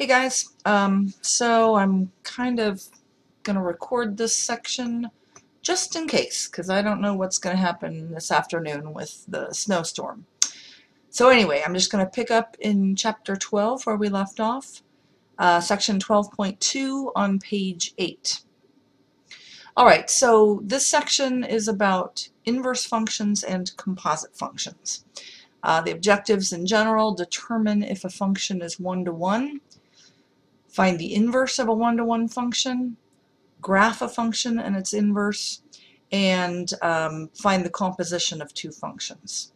Hey guys, um, so I'm kind of going to record this section just in case, because I don't know what's going to happen this afternoon with the snowstorm. So anyway, I'm just going to pick up in chapter 12 where we left off, uh, section 12.2 on page 8. Alright, so this section is about inverse functions and composite functions. Uh, the objectives in general determine if a function is one-to-one, find the inverse of a one-to-one -one function, graph a function and its inverse, and um, find the composition of two functions.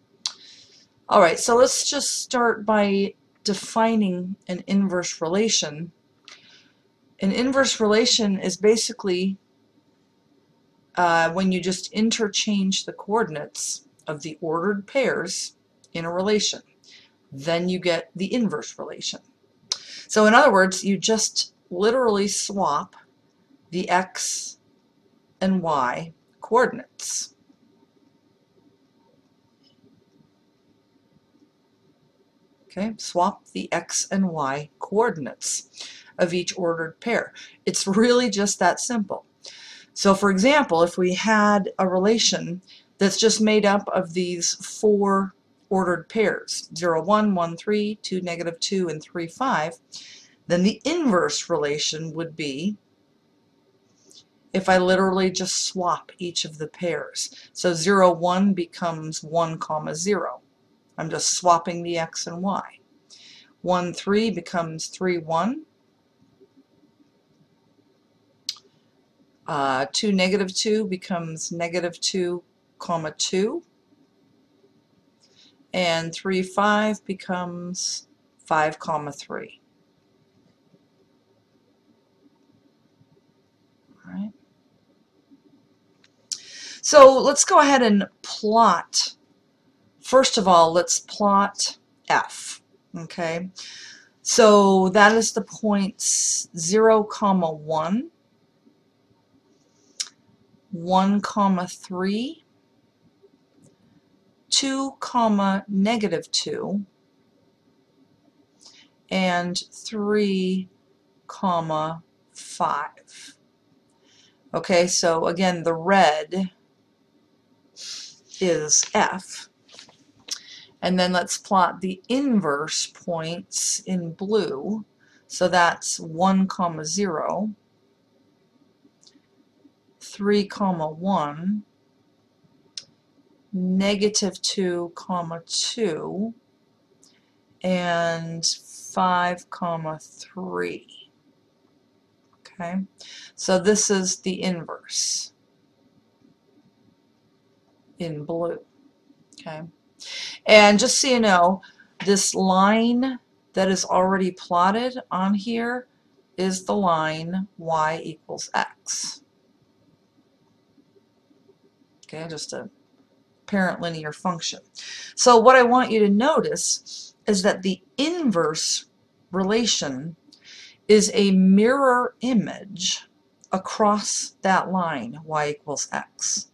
Alright, so let's just start by defining an inverse relation. An inverse relation is basically uh, when you just interchange the coordinates of the ordered pairs in a relation. Then you get the inverse relation. So in other words, you just literally swap the x and y coordinates. Okay, swap the x and y coordinates of each ordered pair. It's really just that simple. So for example, if we had a relation that's just made up of these four ordered pairs, 0, 1, 1, 3, 2, negative 2, and 3, 5, then the inverse relation would be if I literally just swap each of the pairs. So 0, 1 becomes 1, comma 0. I'm just swapping the x and y. 1, 3 becomes 3, 1. Uh, 2, negative 2 becomes negative 2, comma 2 and 3, 5 becomes 5 comma 3. All right. So let's go ahead and plot. First of all, let's plot f. Okay. So that is the points 0 comma 1, 1 comma 3, 2 comma negative 2 and 3 comma 5. Okay, so again, the red is F. And then let's plot the inverse points in blue. So that's 1 comma 0, 3 comma 1, negative 2 comma 2 and 5 comma 3 okay? So this is the inverse in blue. Okay? And just so you know this line that is already plotted on here is the line y equals x. Okay? Just to parent linear function. So what I want you to notice is that the inverse relation is a mirror image across that line, y equals x.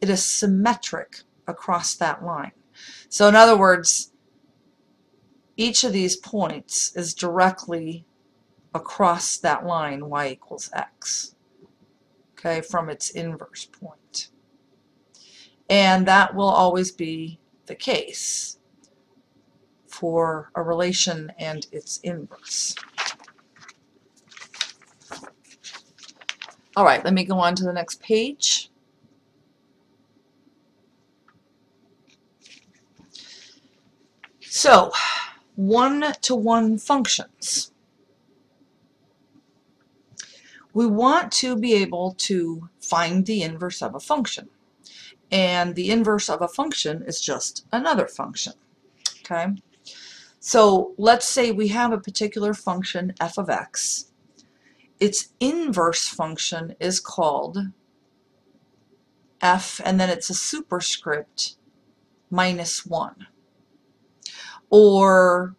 It is symmetric across that line. So in other words, each of these points is directly across that line, y equals x, okay, from its inverse point. And that will always be the case for a relation and its inverse. All right, let me go on to the next page. So, one-to-one -one functions. We want to be able to find the inverse of a function and the inverse of a function is just another function. Okay, so let's say we have a particular function f of x. Its inverse function is called f, and then it's a superscript minus 1. Or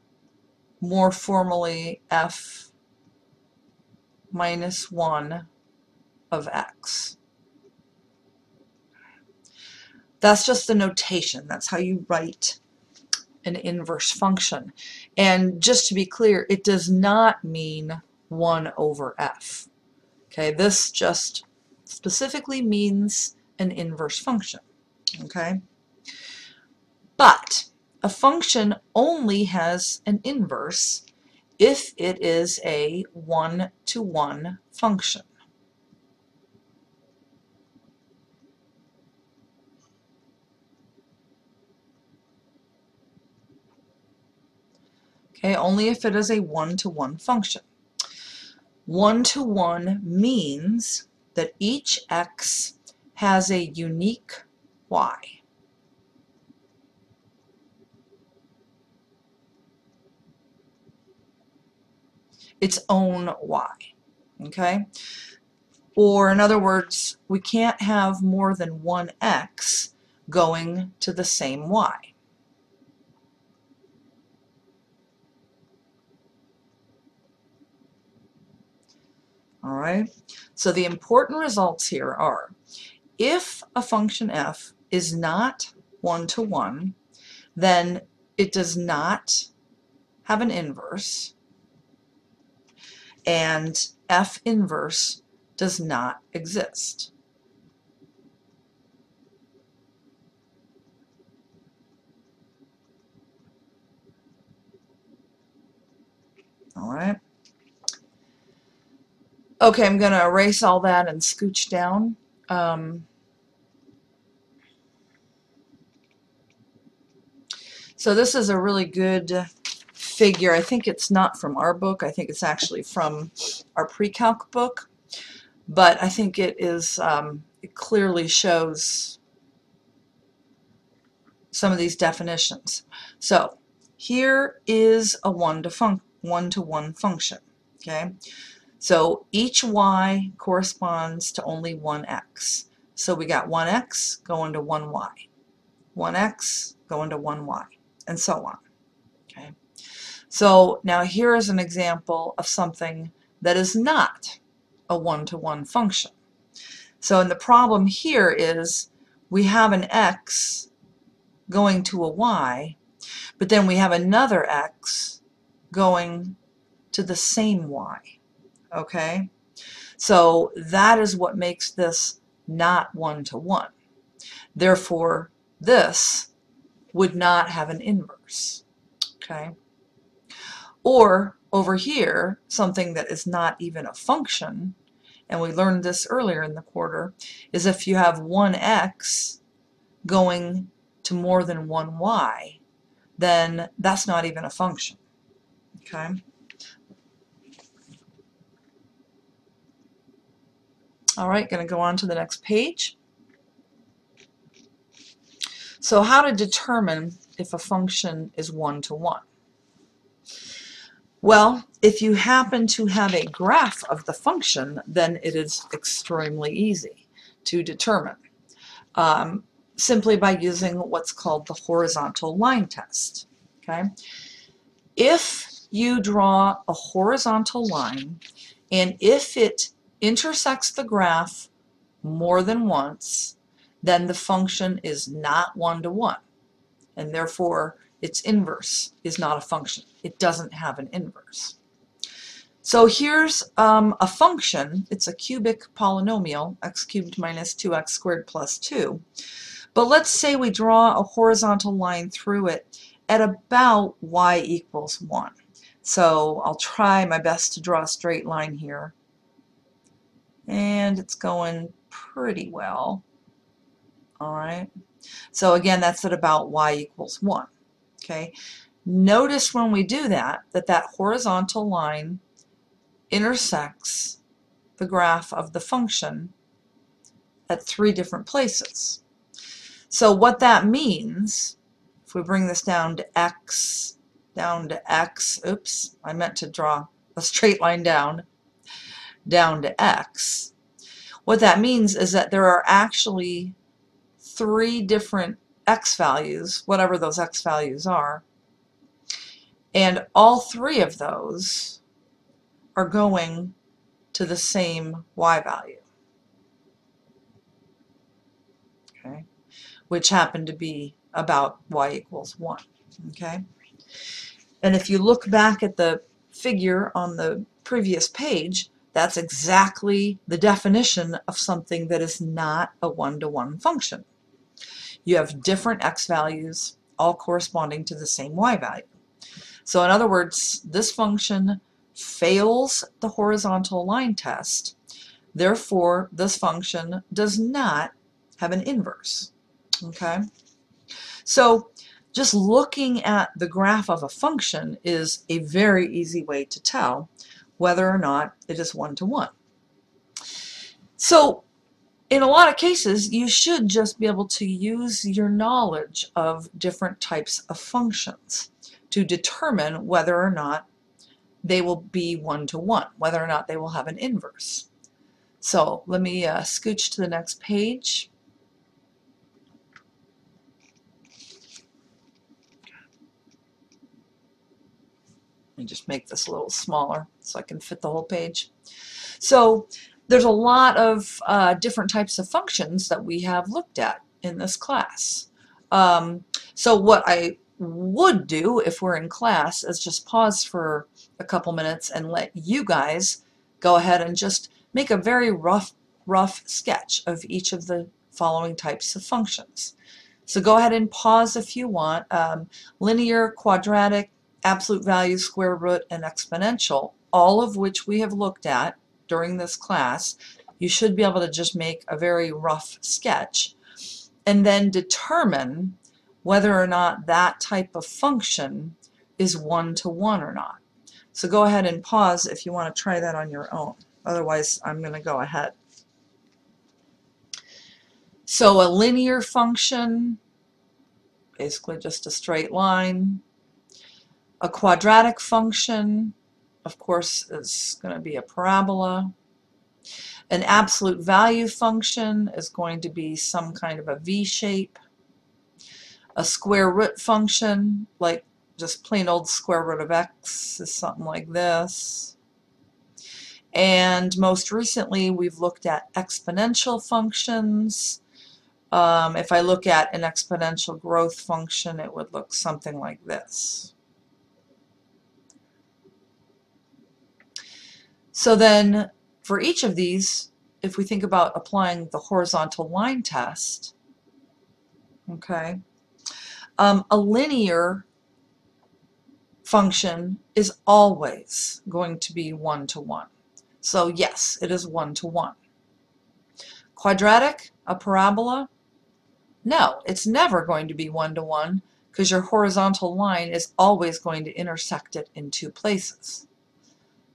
more formally, f minus 1 of x. That's just the notation. That's how you write an inverse function. And just to be clear, it does not mean 1 over f. Okay, this just specifically means an inverse function. Okay, but a function only has an inverse if it is a one-to-one -one function. Okay, only if it is a one-to-one -one function. One-to-one -one means that each x has a unique y. its own y. Okay? Or in other words, we can't have more than one x going to the same y. All right, so the important results here are if a function f is not one-to-one, -one, then it does not have an inverse, and f inverse does not exist. All right. Okay, I'm going to erase all that and scooch down. Um, so this is a really good figure. I think it's not from our book. I think it's actually from our pre-calc book. But I think it is, um, it clearly shows some of these definitions. So here is a one-to-one one to one function. Okay, so each y corresponds to only one x. So we got one x going to one y, one x going to one y, and so on. Okay. So now here is an example of something that is not a one-to-one -one function. So and the problem here is we have an x going to a y, but then we have another x going to the same y. Okay? So that is what makes this not one-to-one. -one. Therefore, this would not have an inverse. Okay? Or over here, something that is not even a function, and we learned this earlier in the quarter, is if you have one x going to more than one y, then that's not even a function. Okay? All right, going to go on to the next page. So how to determine if a function is one-to-one. -one. Well, if you happen to have a graph of the function, then it is extremely easy to determine um, simply by using what's called the horizontal line test. Okay, If you draw a horizontal line and if it intersects the graph more than once, then the function is not one-to-one, -one, and therefore its inverse is not a function. It doesn't have an inverse. So here's um, a function. It's a cubic polynomial, x cubed minus 2x squared plus 2. But let's say we draw a horizontal line through it at about y equals 1. So I'll try my best to draw a straight line here. And it's going pretty well. All right. So again, that's at about y equals 1. Okay, Notice when we do that, that that horizontal line intersects the graph of the function at three different places. So what that means, if we bring this down to x, down to x, oops, I meant to draw a straight line down, down to x. What that means is that there are actually three different x values, whatever those x values are, and all three of those are going to the same y value, okay, which happened to be about y equals 1. Okay? And if you look back at the figure on the previous page, that's exactly the definition of something that is not a one-to-one -one function. You have different x values, all corresponding to the same y value. So in other words, this function fails the horizontal line test. Therefore, this function does not have an inverse. Okay? So just looking at the graph of a function is a very easy way to tell whether or not it is one-to-one. -one. So in a lot of cases, you should just be able to use your knowledge of different types of functions to determine whether or not they will be one-to-one, -one, whether or not they will have an inverse. So let me uh, scooch to the next page. Me just make this a little smaller so I can fit the whole page. So there's a lot of uh, different types of functions that we have looked at in this class. Um, so what I would do if we're in class is just pause for a couple minutes and let you guys go ahead and just make a very rough rough sketch of each of the following types of functions. So go ahead and pause if you want. Um, linear, quadratic, absolute value, square root, and exponential, all of which we have looked at during this class, you should be able to just make a very rough sketch and then determine whether or not that type of function is one-to-one -one or not. So go ahead and pause if you want to try that on your own. Otherwise, I'm going to go ahead. So a linear function, basically just a straight line. A quadratic function, of course, is going to be a parabola. An absolute value function is going to be some kind of a V shape. A square root function, like just plain old square root of x, is something like this. And most recently, we've looked at exponential functions. Um, if I look at an exponential growth function, it would look something like this. So then for each of these, if we think about applying the horizontal line test, okay, um, a linear function is always going to be one-to-one. -one. So yes, it is one-to-one. -one. Quadratic, a parabola, no, it's never going to be one-to-one because your horizontal line is always going to intersect it in two places.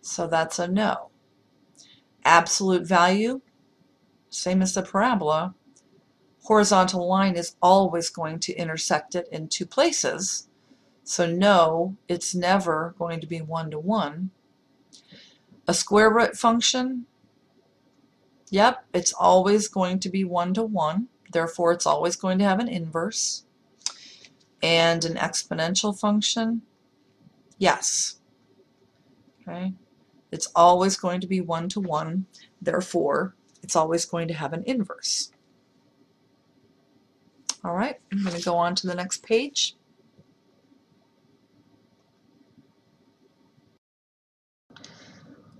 So that's a no. Absolute value, same as the parabola, horizontal line is always going to intersect it in two places. So no, it's never going to be one-to-one. -one. A square root function, yep, it's always going to be one-to-one. -one. Therefore, it's always going to have an inverse. And an exponential function, yes. Okay. It's always going to be one-to-one. Therefore, it's always going to have an inverse. All right, I'm going to go on to the next page.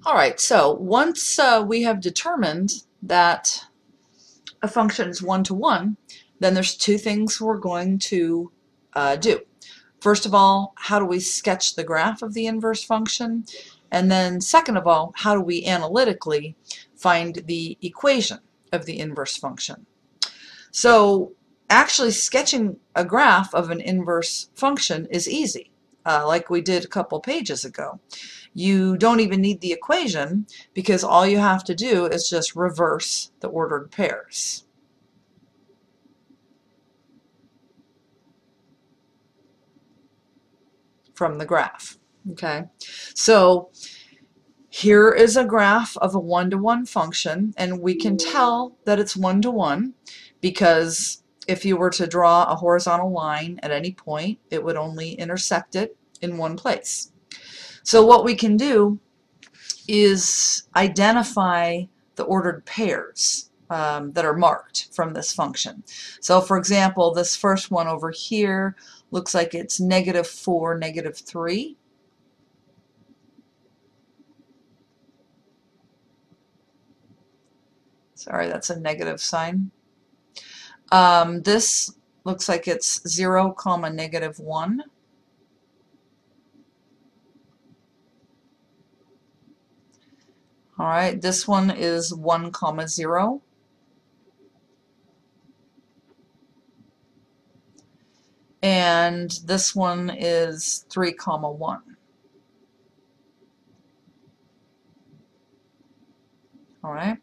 All right, so once uh, we have determined that a function is one-to-one, -one, then there's two things we're going to uh, do. First of all, how do we sketch the graph of the inverse function? And then second of all, how do we analytically find the equation of the inverse function? So actually sketching a graph of an inverse function is easy, uh, like we did a couple pages ago. You don't even need the equation because all you have to do is just reverse the ordered pairs. from the graph. Okay, so here is a graph of a one-to-one -one function, and we can tell that it's one-to-one -one because if you were to draw a horizontal line at any point, it would only intersect it in one place. So what we can do is identify the ordered pairs um, that are marked from this function. So for example, this first one over here looks like it's negative 4, negative 3. Sorry, that's a negative sign. Um, this looks like it's 0, comma, negative 1. All right, this one is 1, comma, 0. And this one is 3, comma, 1. All right.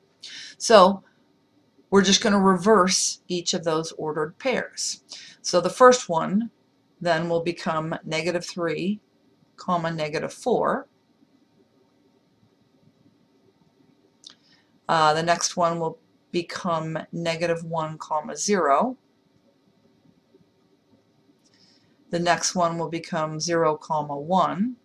So we're just going to reverse each of those ordered pairs. So the first one then will become negative 3, comma, negative 4. Uh, the next one will become negative 1, comma, 0. The next one will become 0, comma, 1.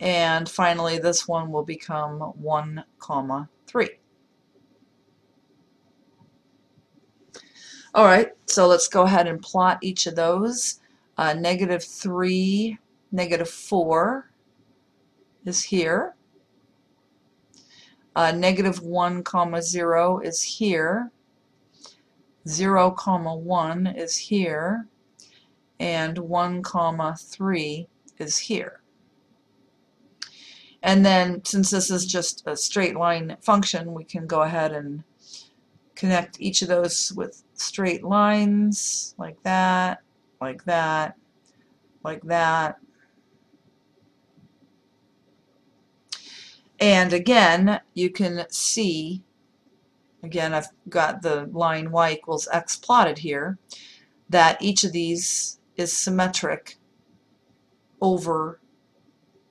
And finally this one will become 1 comma 3 alright so let's go ahead and plot each of those. Uh, negative 3 negative 4 is here. Uh, negative 1 comma 0 is here. 0 comma 1 is here. And 1 comma 3 is here and then since this is just a straight line function, we can go ahead and connect each of those with straight lines like that, like that, like that. And again, you can see, again, I've got the line y equals x plotted here, that each of these is symmetric over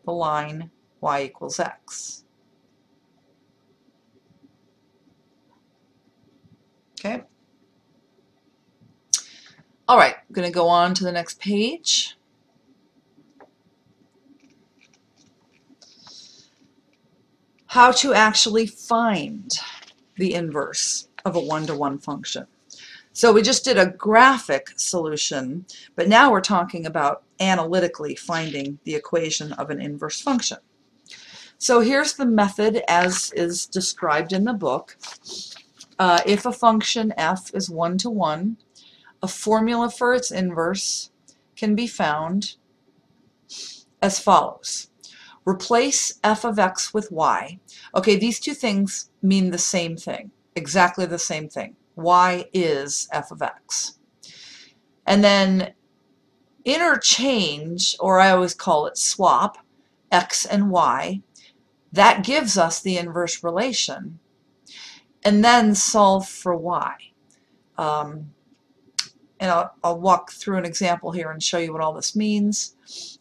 the line y equals x. Okay. All right, I'm going to go on to the next page. How to actually find the inverse of a one-to-one -one function. So we just did a graphic solution, but now we're talking about analytically finding the equation of an inverse function. So here's the method as is described in the book. Uh, if a function f is one-to-one, -one, a formula for its inverse can be found as follows. Replace f of x with y. Okay, these two things mean the same thing, exactly the same thing. y is f of x. And then interchange, or I always call it swap, x and y that gives us the inverse relation. And then solve for y. Um, and I'll, I'll walk through an example here and show you what all this means.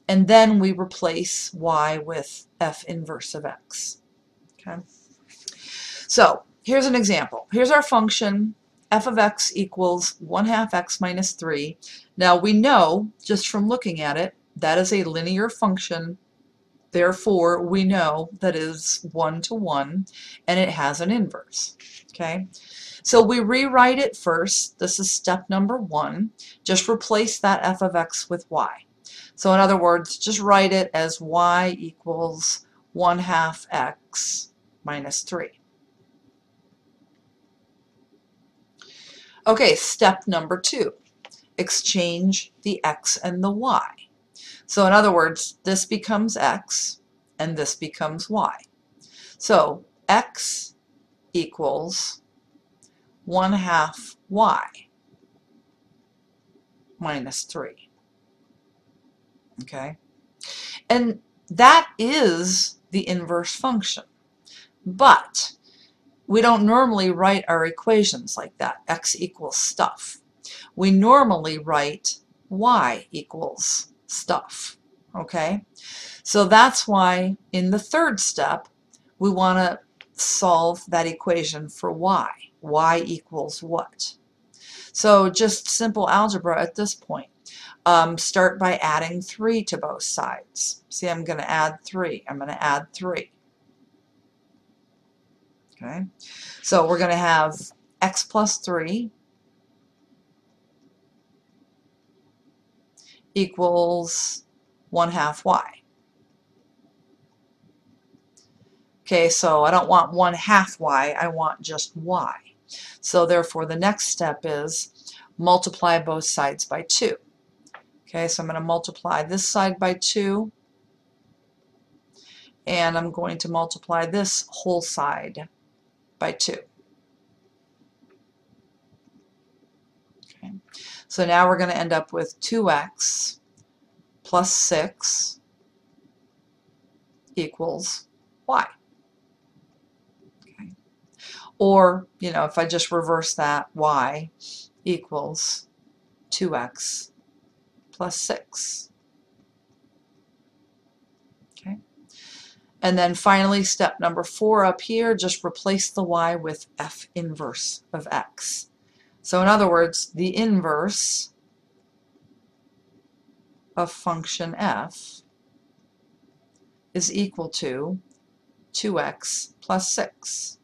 And then we replace y with f inverse of x. Okay. So here's an example. Here's our function f of x equals 1 half x minus 3. Now we know, just from looking at it, that is a linear function Therefore, we know that is one-to-one, and it has an inverse. Okay, so we rewrite it first. This is step number one. Just replace that f of x with y. So in other words, just write it as y equals 1 half x minus 3. Okay, step number two. Exchange the x and the y. So in other words, this becomes x and this becomes y. So x equals 1 half y minus 3. Okay? And that is the inverse function. But we don't normally write our equations like that, x equals stuff. We normally write y equals stuff. Okay, so that's why in the third step we want to solve that equation for y. y equals what? So just simple algebra at this point. Um, start by adding 3 to both sides. See, I'm going to add 3. I'm going to add 3. Okay, so we're going to have x plus 3 equals 1 half y. Okay, so I don't want 1 half y, I want just y. So therefore the next step is multiply both sides by 2. Okay, so I'm going to multiply this side by 2 and I'm going to multiply this whole side by 2. Okay. So now we're going to end up with 2x plus 6 equals y. Okay. Or, you know, if I just reverse that, y equals 2x plus 6. Okay. And then finally, step number four up here, just replace the y with f inverse of x. So in other words, the inverse of function f is equal to 2x plus 6.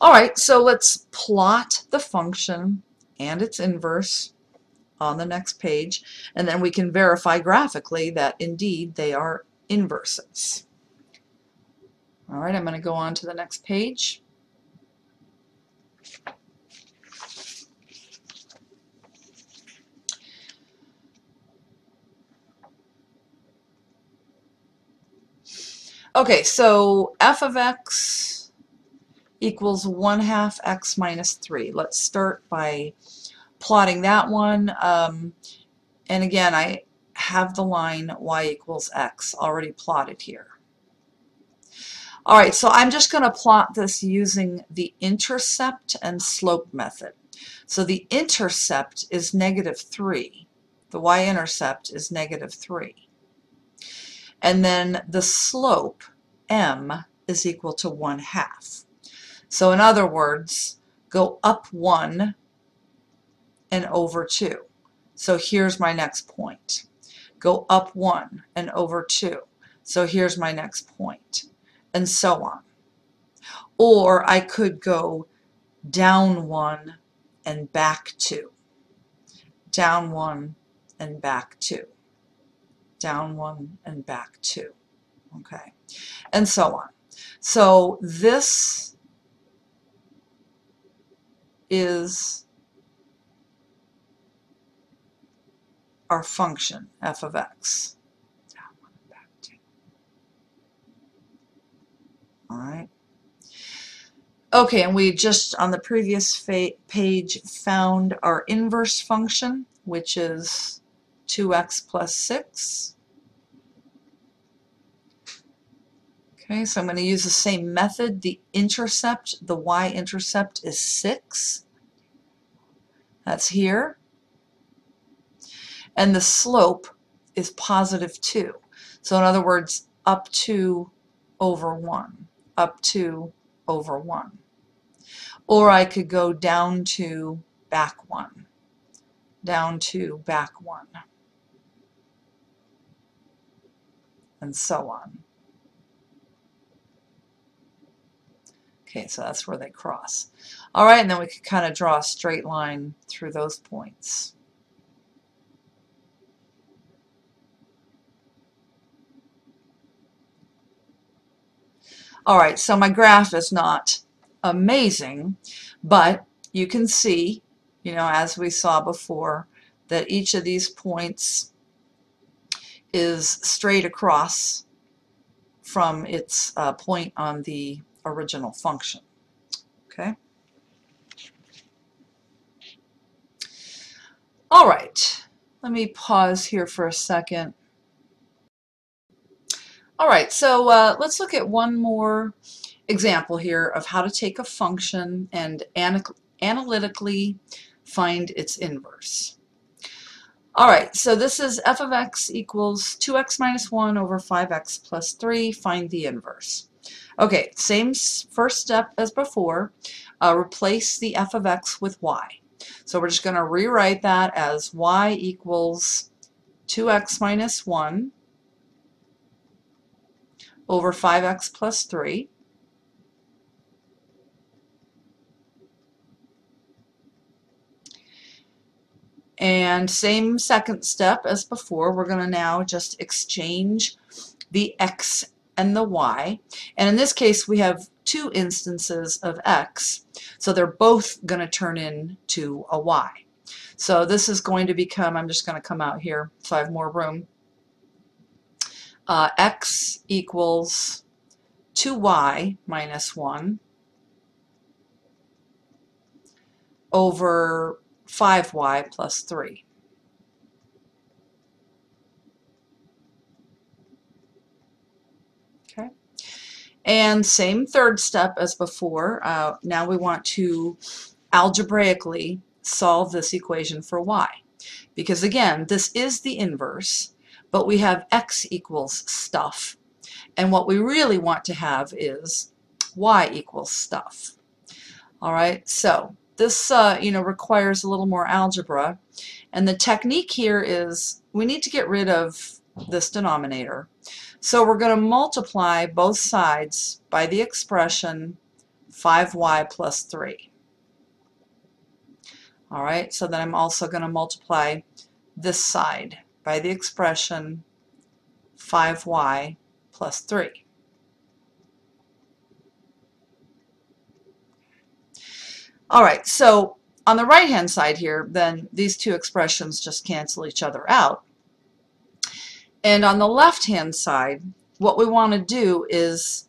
All right, so let's plot the function and its inverse on the next page, and then we can verify graphically that indeed they are inverses. All right, I'm going to go on to the next page. Okay, so f of x equals 1 half x minus 3. Let's start by plotting that one. Um, and again, I have the line y equals x already plotted here. All right, so I'm just going to plot this using the intercept and slope method. So the intercept is negative 3. The y-intercept is negative 3. And then the slope, m, is equal to 1 half. So in other words, go up 1 and over 2. So here's my next point. Go up 1 and over 2. So here's my next point. And so on. Or I could go down 1 and back 2. Down 1 and back 2. Down 1 and back 2. Okay. And so on. So this is our function f of x. All right. Okay, and we just on the previous page found our inverse function, which is 2x plus 6. Okay, so I'm going to use the same method. The intercept, the y-intercept is 6. That's here. And the slope is positive 2. So in other words, up 2 over 1. Up 2 over 1. Or I could go down to back 1. Down to back 1. And so on. Okay, so that's where they cross. All right, and then we could kind of draw a straight line through those points. All right, so my graph is not amazing, but you can see, you know, as we saw before, that each of these points is straight across from its uh, point on the original function. Okay. All right, let me pause here for a second. All right, so uh, let's look at one more example here of how to take a function and analytically find its inverse. All right, so this is f of x equals 2x minus 1 over 5x plus 3. Find the inverse. Okay, same first step as before. Uh, replace the f of x with y. So we're just going to rewrite that as y equals 2x minus 1 over 5x plus 3. And same second step as before, we're going to now just exchange the x and the y. And in this case, we have two instances of x, so they're both going to turn into a y. So this is going to become, I'm just going to come out here so I have more room, uh, x equals 2y minus 1 over 5y plus 3. Okay. And same third step as before. Uh, now we want to algebraically solve this equation for y. Because again, this is the inverse, but we have x equals stuff. And what we really want to have is y equals stuff. All right, so this uh, you know requires a little more algebra and the technique here is we need to get rid of this denominator so we're going to multiply both sides by the expression 5y plus 3 alright so then I'm also going to multiply this side by the expression 5y plus 3 All right, so on the right-hand side here, then these two expressions just cancel each other out. And on the left-hand side, what we want to do is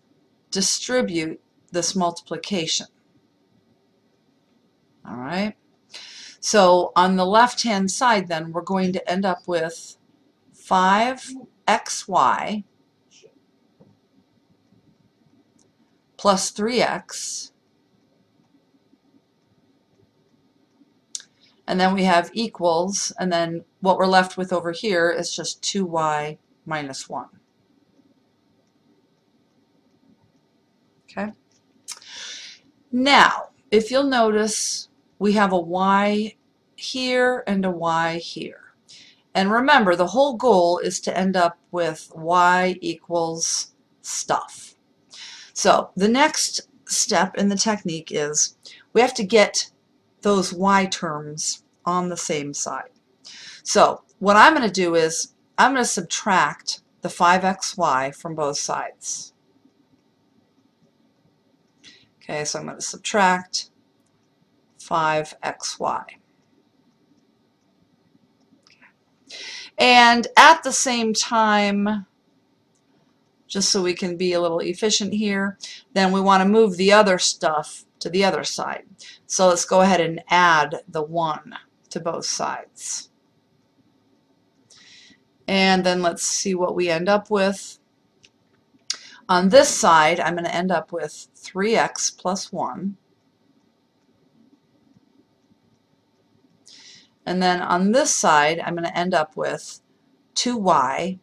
distribute this multiplication. All right. So on the left-hand side, then, we're going to end up with 5xy plus 3x and then we have equals, and then what we're left with over here is just 2y minus 1. Okay. Now, if you'll notice, we have a y here and a y here. And remember, the whole goal is to end up with y equals stuff. So the next step in the technique is we have to get those y terms on the same side. So what I'm going to do is I'm going to subtract the 5xy from both sides. Okay, so I'm going to subtract 5xy. And at the same time, just so we can be a little efficient here, then we want to move the other stuff to the other side. So let's go ahead and add the 1 to both sides. And then let's see what we end up with. On this side, I'm going to end up with 3x plus 1. And then on this side, I'm going to end up with 2y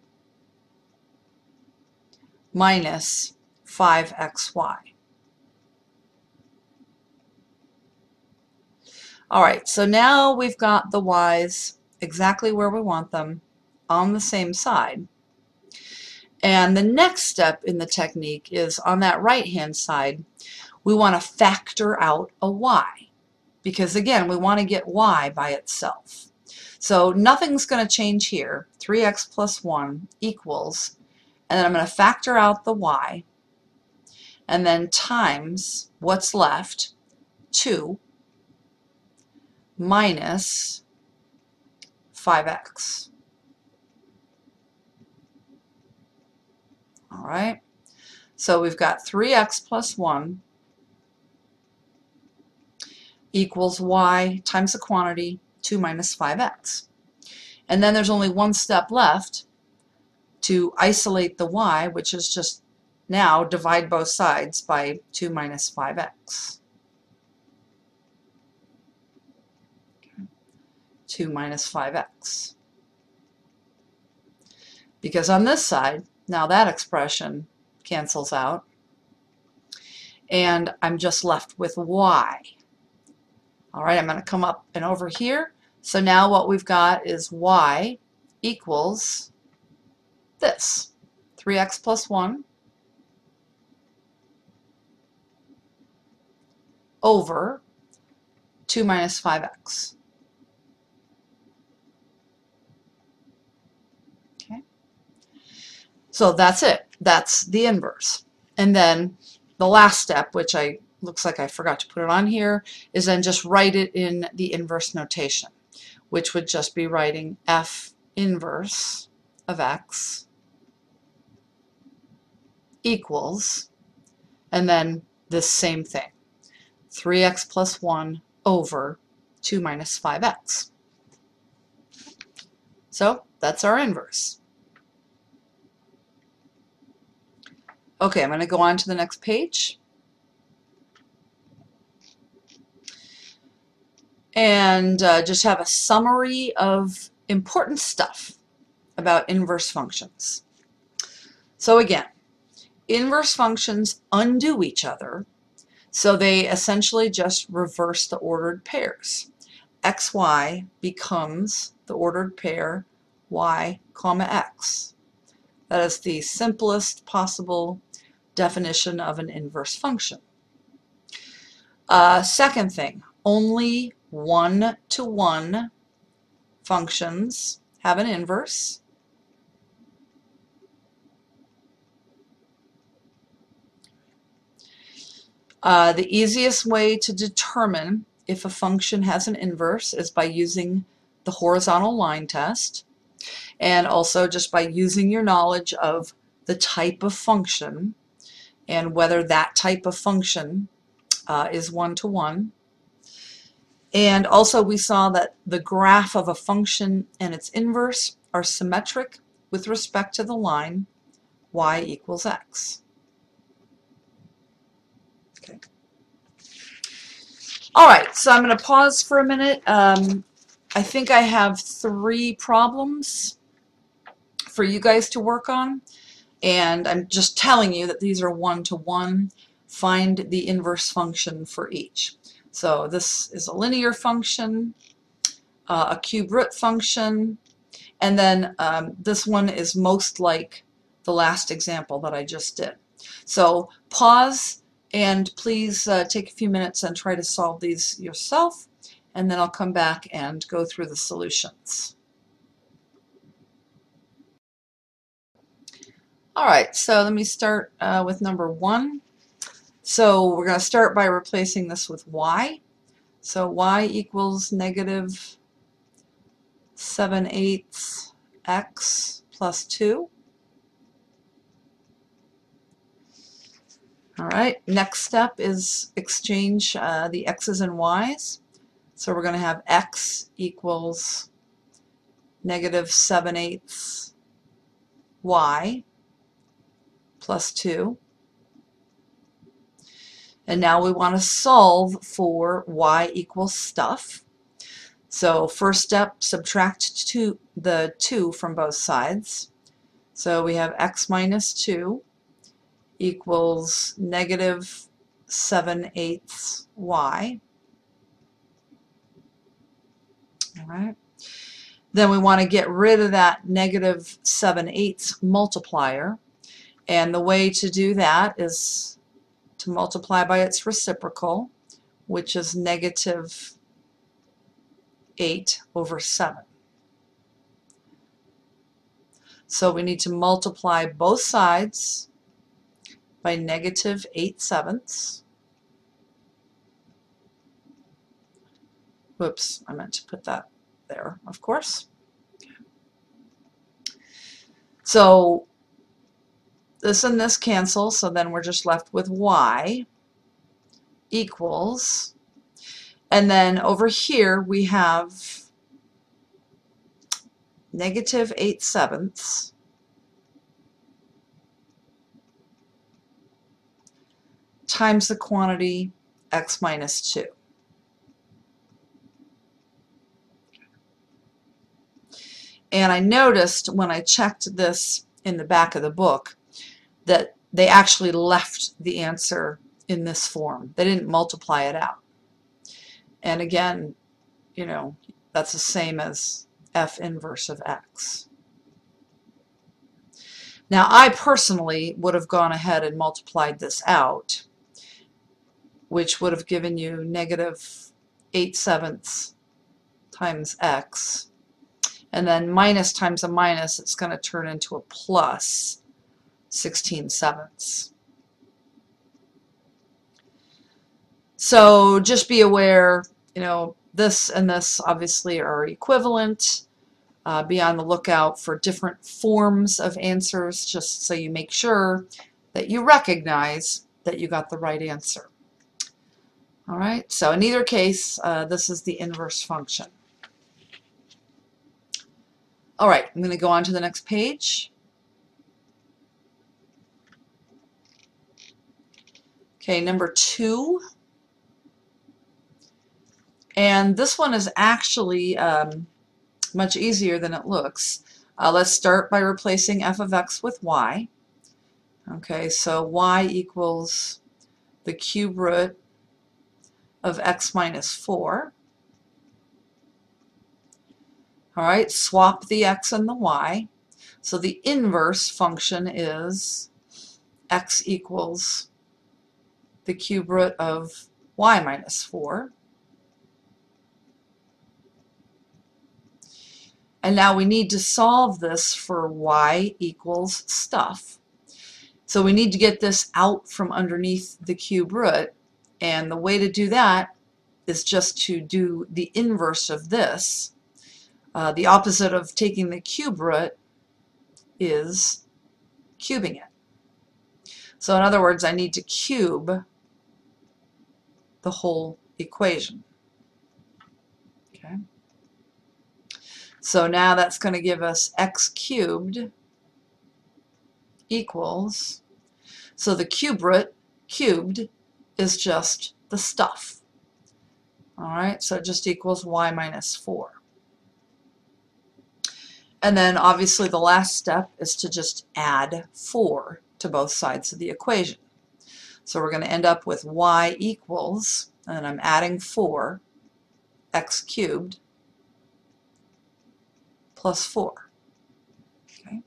minus 5xy. Alright, so now we've got the y's exactly where we want them on the same side. And the next step in the technique is on that right hand side, we want to factor out a y. Because again, we want to get y by itself. So nothing's going to change here. 3x plus 1 equals, and then I'm going to factor out the y, and then times what's left, 2, minus 5x. All right, so we've got 3x plus 1 equals y times the quantity 2 minus 5x. And then there's only one step left to isolate the y, which is just now divide both sides by 2 minus 5x. 2 minus 5x. Because on this side, now that expression cancels out, and I'm just left with y. Alright, I'm going to come up and over here. So now what we've got is y equals this, 3x plus 1 over 2 minus 5x. Okay. So that's it. That's the inverse. And then the last step, which I looks like I forgot to put it on here, is then just write it in the inverse notation, which would just be writing f inverse of x equals, and then this same thing, 3x plus 1 over 2 minus 5x. So that's our inverse. Okay, I'm going to go on to the next page. And uh, just have a summary of important stuff about inverse functions. So again, inverse functions undo each other, so they essentially just reverse the ordered pairs. xy becomes the ordered pair y comma x. That is the simplest possible definition of an inverse function. Uh, second thing, only one-to-one -one functions have an inverse. Uh, the easiest way to determine if a function has an inverse is by using the horizontal line test and also just by using your knowledge of the type of function and whether that type of function uh, is one-to-one. -one. And also we saw that the graph of a function and its inverse are symmetric with respect to the line y equals x. Okay. All right, so I'm going to pause for a minute. Um, I think I have three problems for you guys to work on. And I'm just telling you that these are one-to-one. -one. Find the inverse function for each. So this is a linear function, uh, a cube root function, and then um, this one is most like the last example that I just did. So pause and please uh, take a few minutes and try to solve these yourself and then I'll come back and go through the solutions. Alright, so let me start uh, with number one. So we're going to start by replacing this with y. So y equals negative 7 eighths x plus 2. All right, next step is exchange uh, the x's and y's. So we're going to have x equals negative 7 eighths y plus 2. And now we want to solve for y equals stuff. So first step, subtract two, the 2 from both sides. So we have x minus 2 equals negative 7 eighths y. All right. Then we want to get rid of that negative 7 eighths multiplier. And the way to do that is to multiply by its reciprocal, which is negative 8 over 7. So we need to multiply both sides by negative 8 sevenths. Whoops, I meant to put that there, of course. So this and this cancel, so then we're just left with y equals, and then over here we have negative 8 sevenths times the quantity x minus 2. And I noticed when I checked this in the back of the book that they actually left the answer in this form. They didn't multiply it out. And again, you know, that's the same as f inverse of x. Now I personally would have gone ahead and multiplied this out which would have given you negative 8 sevenths times x. And then minus times a minus, it's going to turn into a plus 16 sevenths. So just be aware, you know, this and this obviously are equivalent. Uh, be on the lookout for different forms of answers just so you make sure that you recognize that you got the right answer. All right, so in either case, uh, this is the inverse function. All right, I'm going to go on to the next page. Okay, number two. And this one is actually um, much easier than it looks. Uh, let's start by replacing f of x with y. Okay, so y equals the cube root of x minus 4. All right, swap the x and the y. So the inverse function is x equals the cube root of y minus 4. And now we need to solve this for y equals stuff. So we need to get this out from underneath the cube root. And the way to do that is just to do the inverse of this. Uh, the opposite of taking the cube root is cubing it. So in other words, I need to cube the whole equation. Okay. So now that's going to give us x cubed equals, so the cube root cubed is just the stuff. Alright, so it just equals y minus 4. And then obviously the last step is to just add 4 to both sides of the equation. So we're going to end up with y equals, and I'm adding 4, x cubed plus 4. Okay.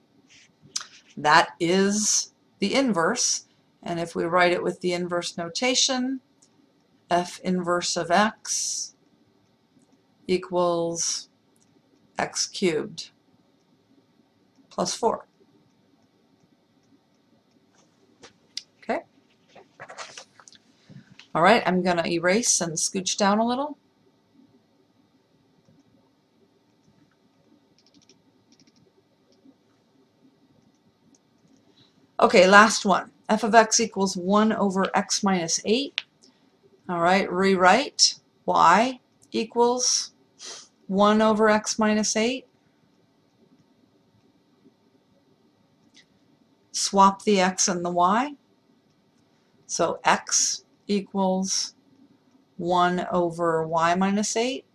That is the inverse, and if we write it with the inverse notation, f inverse of x equals x cubed plus 4. Okay. All right, I'm going to erase and scooch down a little. Okay, last one. f of x equals 1 over x minus 8. All right, rewrite y equals 1 over x minus 8. Swap the x and the y. So x equals 1 over y minus 8.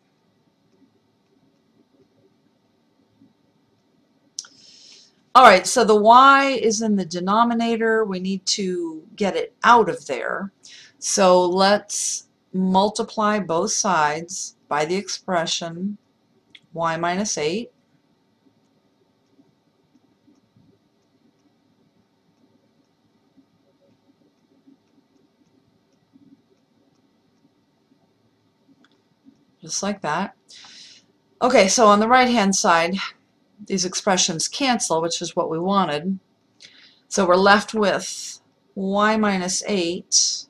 All right, so the y is in the denominator. We need to get it out of there. So let's multiply both sides by the expression y minus 8. Just like that. Okay, so on the right hand side, these expressions cancel, which is what we wanted. So we're left with y minus 8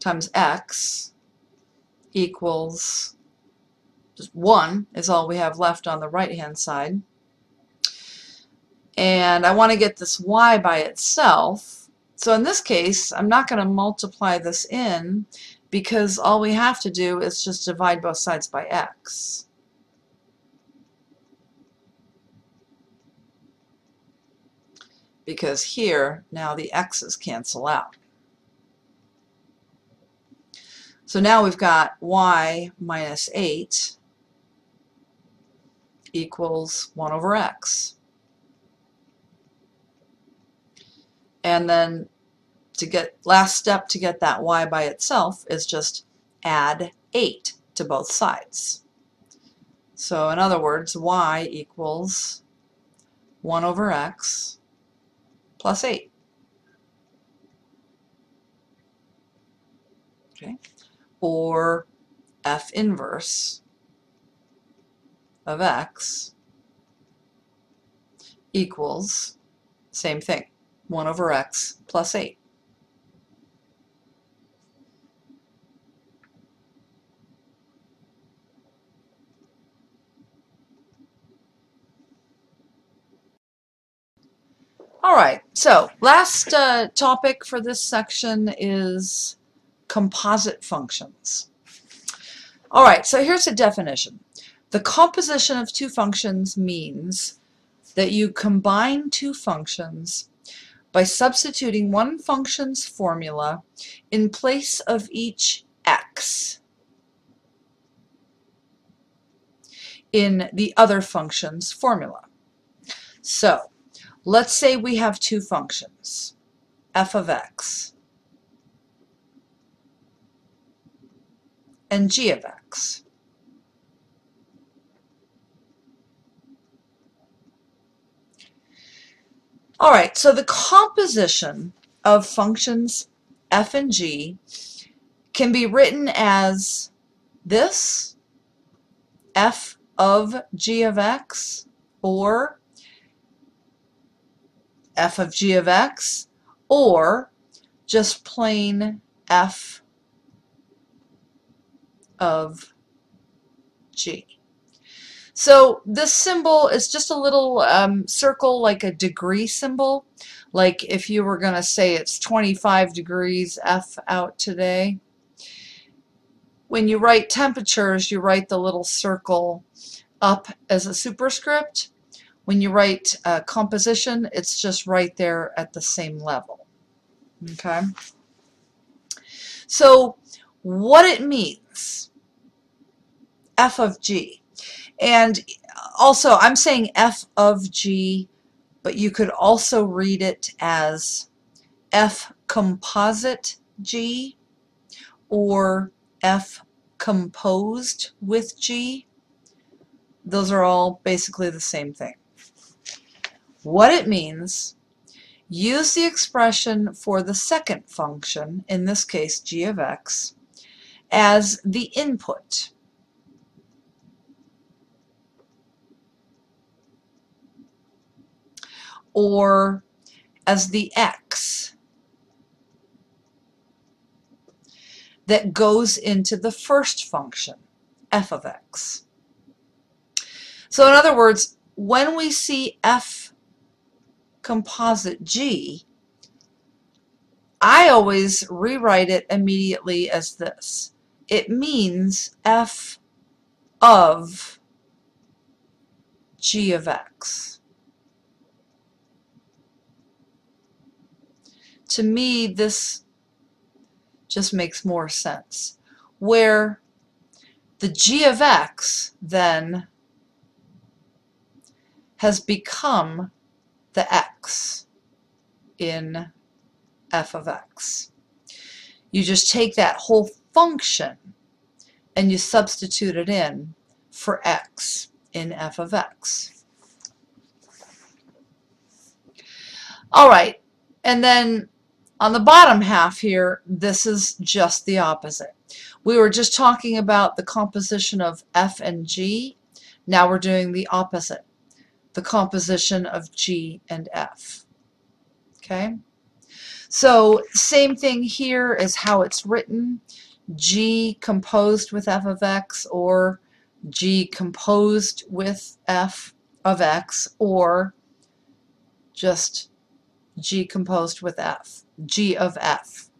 times x equals just 1 is all we have left on the right hand side. And I want to get this y by itself. So in this case, I'm not going to multiply this in because all we have to do is just divide both sides by x. Because here, now the x's cancel out. So now we've got y minus 8 equals 1 over x. And then to get last step to get that y by itself is just add 8 to both sides. So in other words, y equals 1 over x plus 8. Okay. Or f inverse of x equals same thing. 1 over x plus 8. All right, so last uh, topic for this section is composite functions. All right, so here's a definition. The composition of two functions means that you combine two functions by substituting one function's formula in place of each x in the other function's formula. So, let's say we have two functions, f of x and g of x. All right, so the composition of functions f and g can be written as this, f of g of x, or f of g of x, or just plain f of g. So this symbol is just a little um, circle like a degree symbol. Like if you were going to say it's 25 degrees F out today. When you write temperatures, you write the little circle up as a superscript. When you write uh, composition, it's just right there at the same level. Okay? So what it means, f of g. And also, I'm saying f of g, but you could also read it as f composite g or f composed with g. Those are all basically the same thing. What it means, use the expression for the second function, in this case g of x, as the input. Or as the x that goes into the first function, f of x. So in other words, when we see f composite g, I always rewrite it immediately as this. It means f of g of x. to me, this just makes more sense. Where the g of x then has become the x in f of x. You just take that whole function and you substitute it in for x in f of x. All right, and then on the bottom half here, this is just the opposite. We were just talking about the composition of F and G. Now we're doing the opposite, the composition of G and F. Okay? So same thing here is how it's written. G composed with f of x or G composed with f of x or just G composed with f. G of f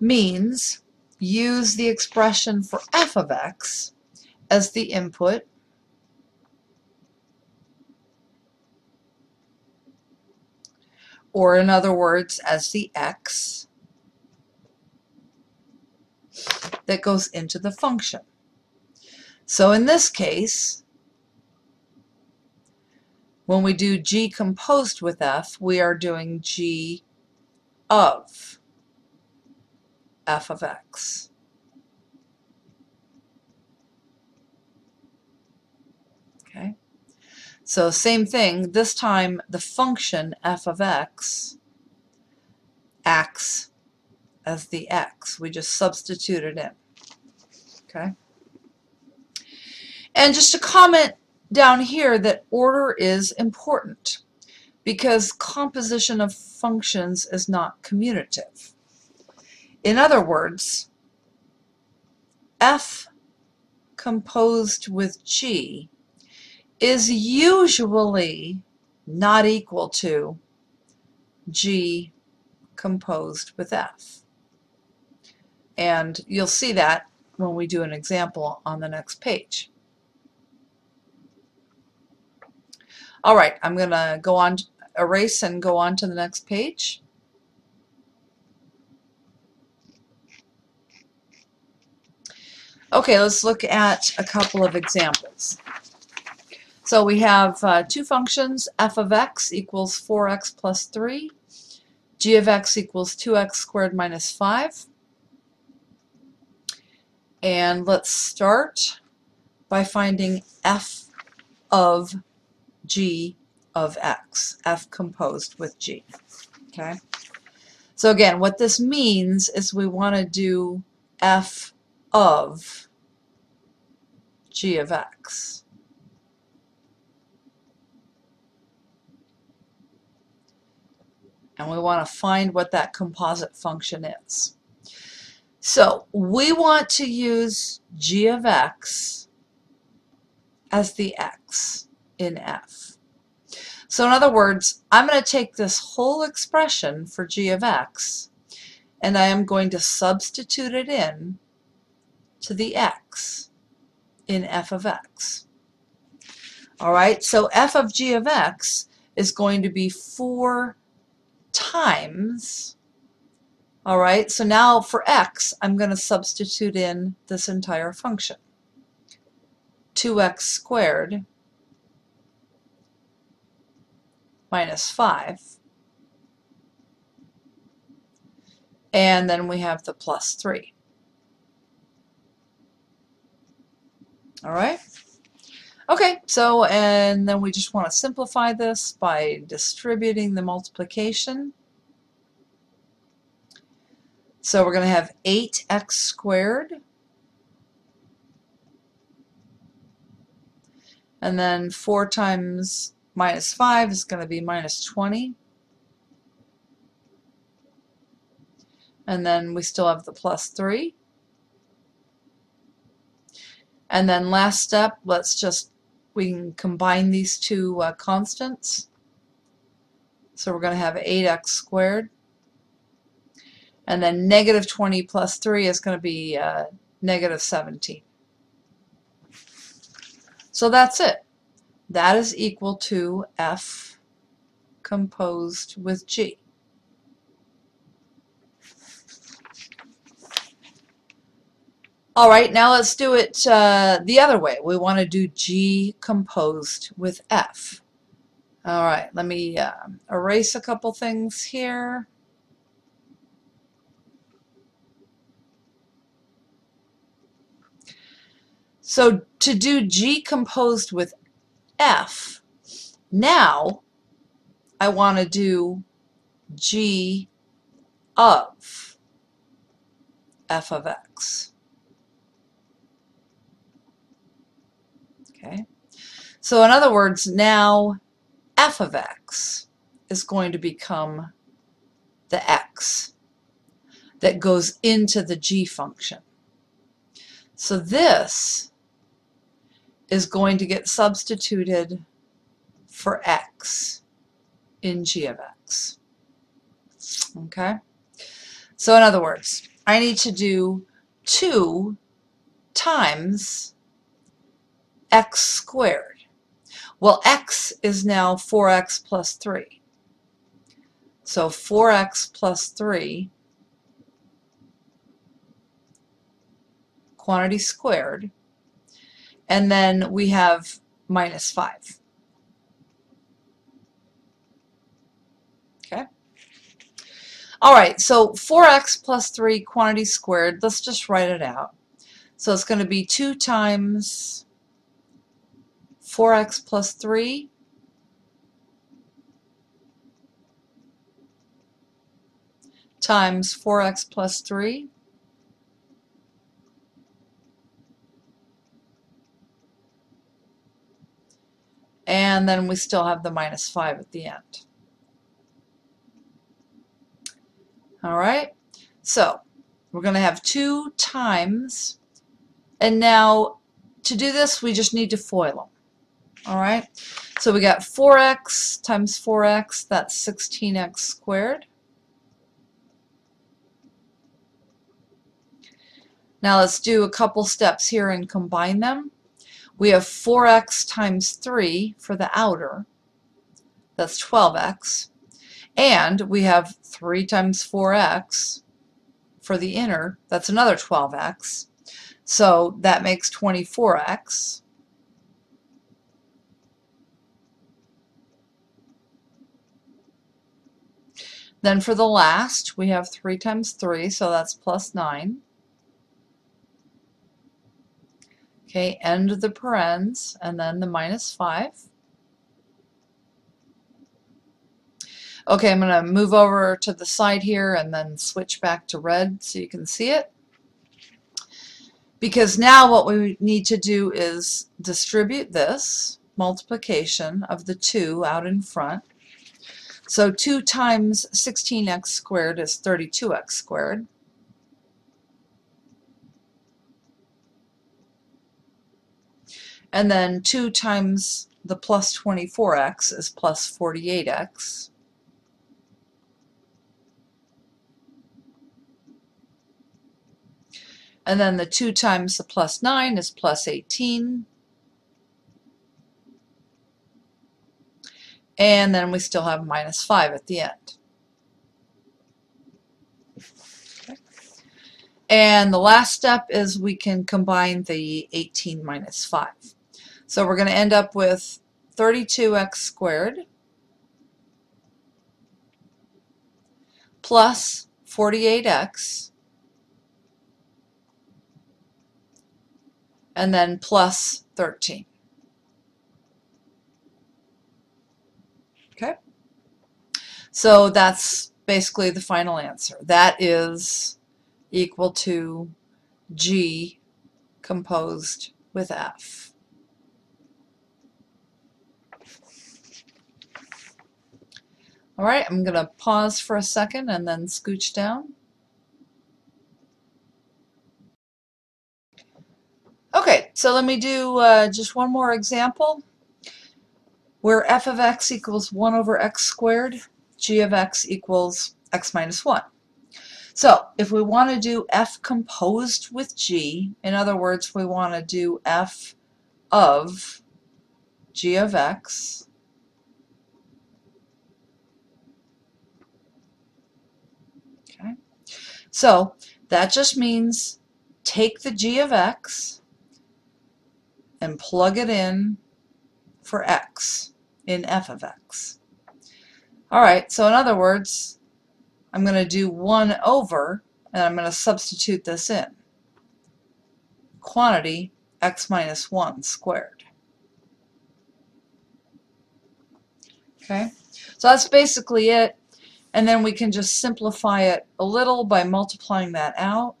means use the expression for f of x as the input or in other words as the x that goes into the function. So in this case, when we do g composed with f, we are doing g of f of x. Okay, so same thing, this time the function f of x acts as the x. We just substituted it in. Okay? And just a comment down here that order is important because composition of functions is not commutative. In other words, f composed with g is usually not equal to g composed with f. And you'll see that when we do an example on the next page. All right, I'm going to go on, erase and go on to the next page. Okay, let's look at a couple of examples. So we have uh, two functions, f of x equals 4x plus 3, g of x equals 2x squared minus 5. And let's start by finding f of g of x, f composed with g. Okay. So again, what this means is we want to do f of g of x. And we want to find what that composite function is. So we want to use g of x as the x in f. So in other words, I'm going to take this whole expression for g of x and I am going to substitute it in to the x in f of x. Alright, so f of g of x is going to be 4 times, alright, so now for x I'm going to substitute in this entire function. 2x squared minus 5. And then we have the plus 3. All right? Okay, so and then we just want to simplify this by distributing the multiplication. So we're going to have 8x squared and then 4 times minus 5 is going to be minus 20. And then we still have the plus 3. And then last step, let's just, we can combine these two uh, constants. So we're going to have 8x squared. And then negative 20 plus 3 is going to be uh, negative 17. So that's it. That is equal to F composed with G. All right, now let's do it uh, the other way. We want to do G composed with F. All right, let me uh, erase a couple things here. So to do G composed with F. Now I want to do G of f of x. Okay. So in other words, now f of x is going to become the x that goes into the g function. So this is going to get substituted for x in g of x. Okay? So in other words, I need to do 2 times x squared. Well, x is now 4x plus 3. So 4x plus 3 quantity squared and then we have minus 5. Okay. All right, so 4x plus 3 quantity squared, let's just write it out. So it's going to be 2 times 4x plus 3 times 4x plus 3 and then we still have the minus 5 at the end. Alright, so we're going to have 2 times, and now to do this we just need to FOIL them. Alright, so we got 4x times 4x, that's 16x squared. Now let's do a couple steps here and combine them. We have 4x times 3 for the outer. That's 12x. And we have 3 times 4x for the inner. That's another 12x. So that makes 24x. Then for the last, we have 3 times 3, so that's plus 9. Okay, end the parens, and then the minus 5. Okay, I'm going to move over to the side here and then switch back to red so you can see it. Because now what we need to do is distribute this multiplication of the 2 out in front. So 2 times 16x squared is 32x squared. And then 2 times the plus 24x is plus 48x. And then the 2 times the plus 9 is plus 18. And then we still have minus 5 at the end. Okay. And the last step is we can combine the 18 minus 5. So we're going to end up with 32x squared plus 48x and then plus 13. Okay? So that's basically the final answer. That is equal to G composed with F. All right, I'm going to pause for a second and then scooch down. Okay, so let me do uh, just one more example where f of x equals 1 over x squared, g of x equals x minus 1. So if we want to do f composed with g, in other words, we want to do f of g of x So that just means take the g of x and plug it in for x in f of x. Alright, so in other words, I'm going to do 1 over, and I'm going to substitute this in. Quantity x minus 1 squared. Okay, so that's basically it and then we can just simplify it a little by multiplying that out.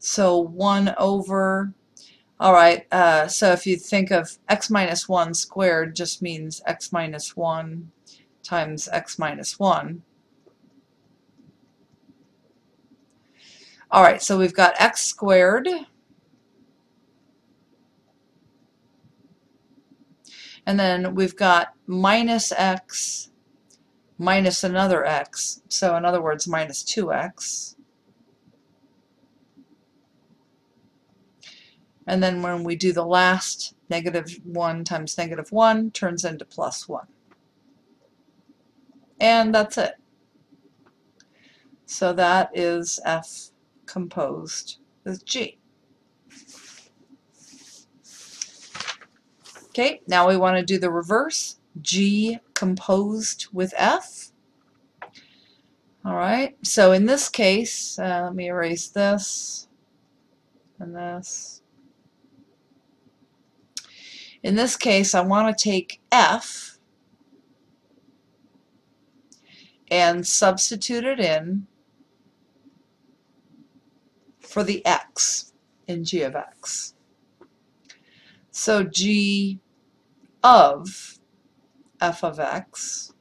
So 1 over, alright, uh, so if you think of x minus 1 squared just means x minus 1 times x minus 1. Alright, so we've got x squared and then we've got minus x minus another x. So in other words, minus 2x. And then when we do the last, negative 1 times negative 1 turns into plus 1. And that's it. So that is f composed with g. Okay, now we want to do the reverse. G composed with F. Alright, so in this case, uh, let me erase this and this. In this case, I want to take F and substitute it in for the x in g of x. So g of f of x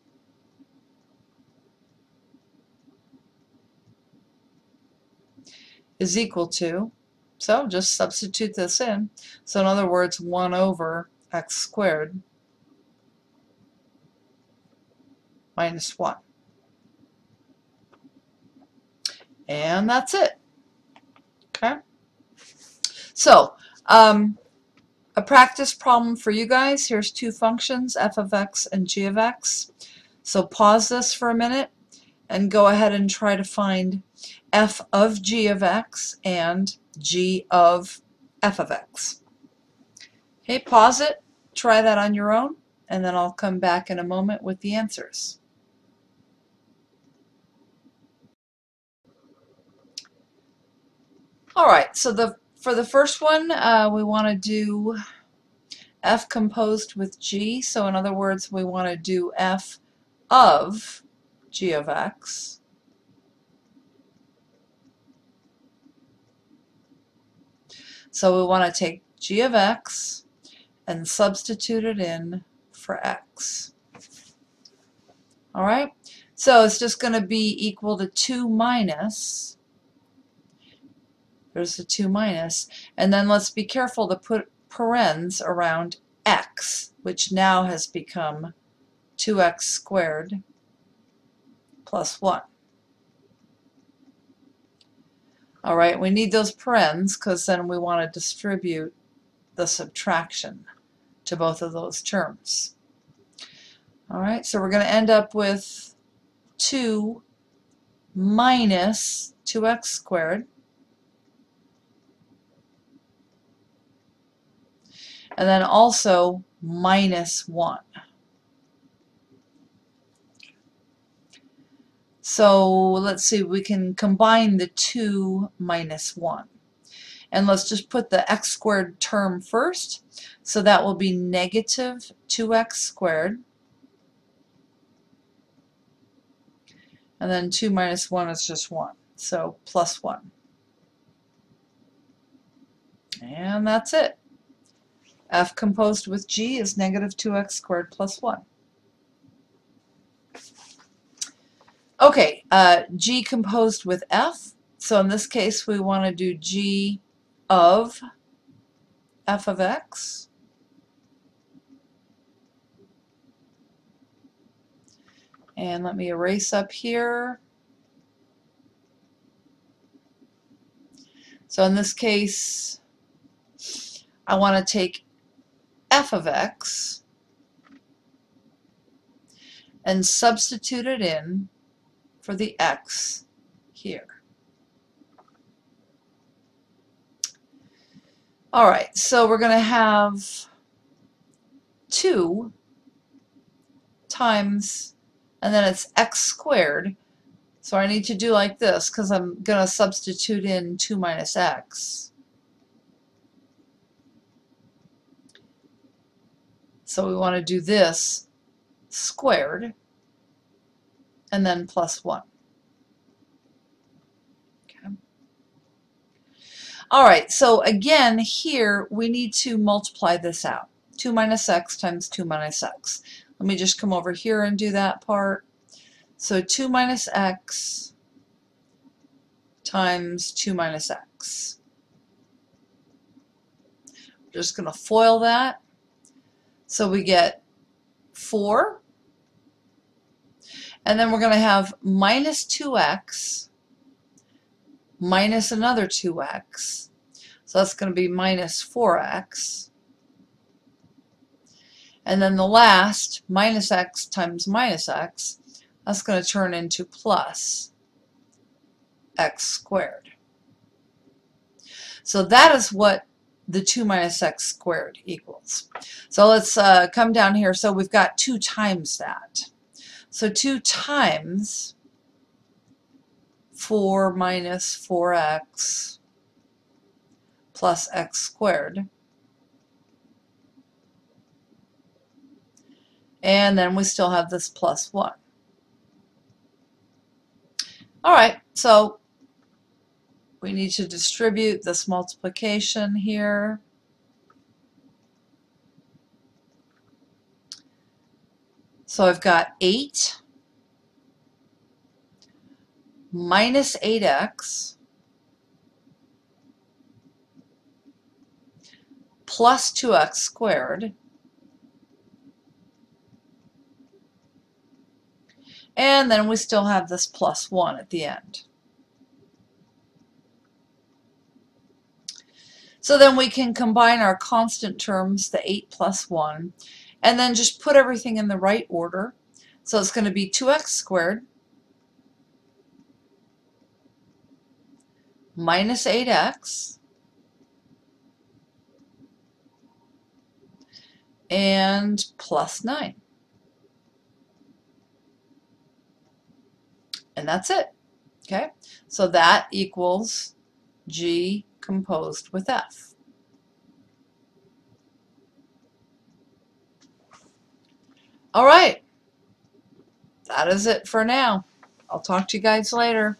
is equal to, so just substitute this in. So in other words, 1 over x squared minus 1. And that's it. Okay? So, um, a practice problem for you guys. Here's two functions, f of x and g of x. So pause this for a minute and go ahead and try to find f of g of x and g of f of x. Okay, pause it, try that on your own, and then I'll come back in a moment with the answers. All right, so the for the first one, uh, we want to do f composed with g. So in other words, we want to do f of g of x. So we want to take g of x and substitute it in for x. All right, so it's just going to be equal to 2 minus, there's the 2 minus, and then let's be careful to put parens around x, which now has become 2x squared plus 1. All right, we need those parens because then we want to distribute the subtraction to both of those terms. All right, so we're going to end up with 2 minus 2x squared. And then also minus 1. So let's see, we can combine the 2 minus 1. And let's just put the x squared term first. So that will be negative 2x squared. And then 2 minus 1 is just 1. So plus 1. And that's it. F composed with g is negative 2x squared plus 1. Okay, uh, G composed with F. So in this case, we want to do G of f of x. And let me erase up here. So in this case, I want to take f of x and substitute it in for the x here. All right, so we're going to have 2 times, and then it's x squared. So I need to do like this because I'm going to substitute in 2 minus x. So we want to do this squared and then plus 1. Okay. All right, so again, here we need to multiply this out. 2 minus x times 2 minus x. Let me just come over here and do that part. So 2 minus x times 2 minus x. We're just going to FOIL that. So we get 4 and then we're going to have minus 2x minus another 2x. So that's going to be minus 4x. And then the last, minus x times minus x, that's going to turn into plus x squared. So that is what the 2 minus x squared equals. So let's uh, come down here. So we've got 2 times that. So 2 times 4 minus 4x plus x squared. And then we still have this plus 1. All right, so we need to distribute this multiplication here. So I've got 8 minus 8x plus 2x squared and then we still have this plus 1 at the end. So then we can combine our constant terms, the 8 plus 1, and then just put everything in the right order. So it's going to be 2x squared minus 8x and plus 9. And that's it. Okay, so that equals G composed with F. All right, that is it for now. I'll talk to you guys later.